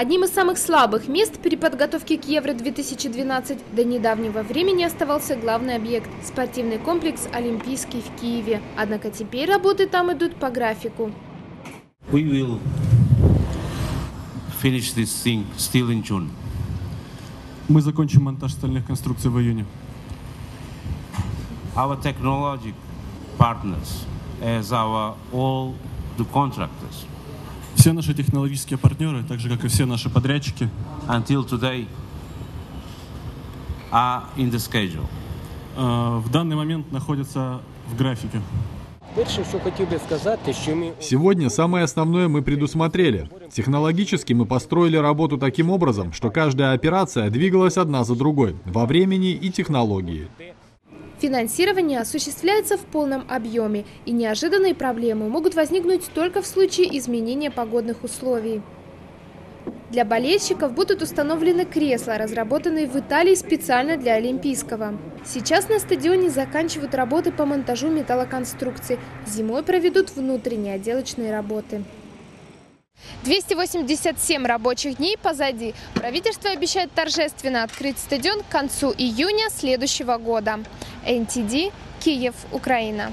Одним из самых слабых мест при подготовке к Евро-2012 до недавнего времени оставался главный объект – спортивный комплекс «Олимпийский» в Киеве. Однако теперь работы там идут по графику. We will finish this thing still in June. Мы закончим монтаж стальных конструкций в июне. Our technology partners, as our all the contractors, Все наши технологические партнеры, так же как и все наши подрядчики, until today are in the schedule. э, в данный момент находятся в графике. Сегодня самое основное мы предусмотрели. Технологически мы построили работу таким образом, что каждая операция двигалась одна за другой во времени и технологии. Финансирование осуществляется в полном объеме, и неожиданные проблемы могут возникнуть только в случае изменения погодных условий. Для болельщиков будут установлены кресла, разработанные в Италии специально для Олимпийского. Сейчас на стадионе заканчивают работы по монтажу металлоконструкций. Зимой проведут внутренние отделочные работы. 287 рабочих дней позади. Правительство обещает торжественно открыть стадион к концу июня следующего года. НТД, Киев, Украина.